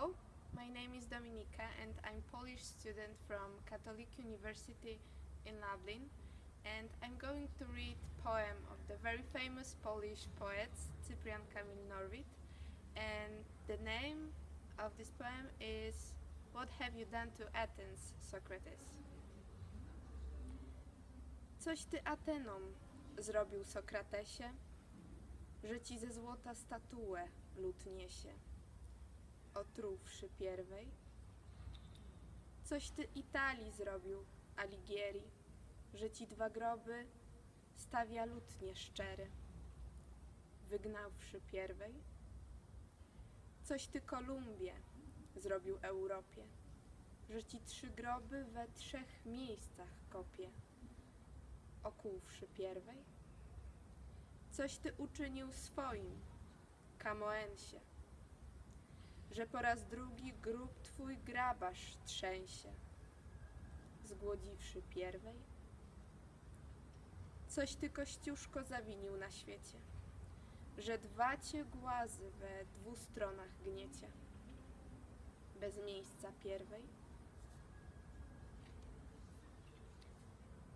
Hello, my name is Dominika and I'm Polish student from Catholic University in Lublin. And I'm going to read poem of the very famous Polish poet Cyprian Kamil Norwid. And the name of this poem is What have you done to Athens, Socrates? Coś ty Atenom zrobił Sokratesie, że ci ze złota statuę lud niesie otruwszy pierwej? Coś ty Italii zrobił, Aligieri, że ci dwa groby stawia lud nieszczery, wygnawszy pierwej? Coś ty Kolumbię zrobił Europie, że ci trzy groby we trzech miejscach kopie, okuwszy pierwej? Coś ty uczynił swoim, Kamoensie, że po raz drugi grób twój grabarz trzęsie, zgłodziwszy pierwej? Coś ty, Kościuszko, zawinił na świecie, że dwa cię głazy we dwu stronach gniecie, bez miejsca pierwej?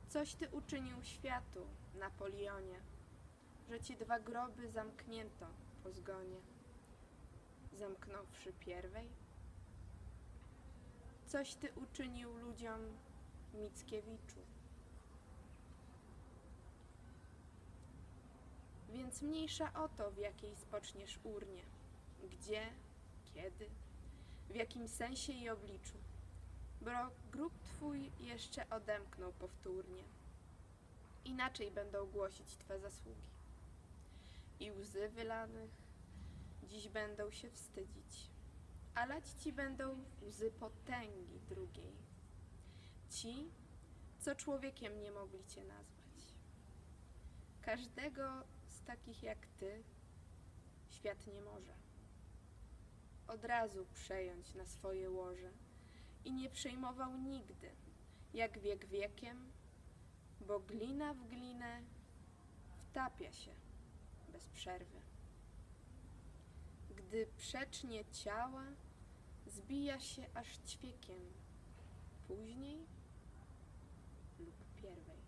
Coś ty uczynił światu, Napoleonie, że ci dwa groby zamknięto po zgonie zamknąwszy pierwej? Coś ty uczynił ludziom, Mickiewiczu. Więc mniejsza o to, w jakiej spoczniesz urnie, gdzie, kiedy, w jakim sensie i obliczu, bo grób twój jeszcze odemknął powtórnie. Inaczej będą głosić twe zasługi. I łzy wylanych, dziś będą się wstydzić, a lać ci będą łzy potęgi drugiej. Ci, co człowiekiem nie mogli cię nazwać. Każdego z takich jak ty świat nie może. Od razu przejąć na swoje łoże i nie przejmował nigdy, jak wiek wiekiem, bo glina w glinę wtapia się bez przerwy gdy przecznie ciała, zbija się aż ćwiekiem, później lub pierwej.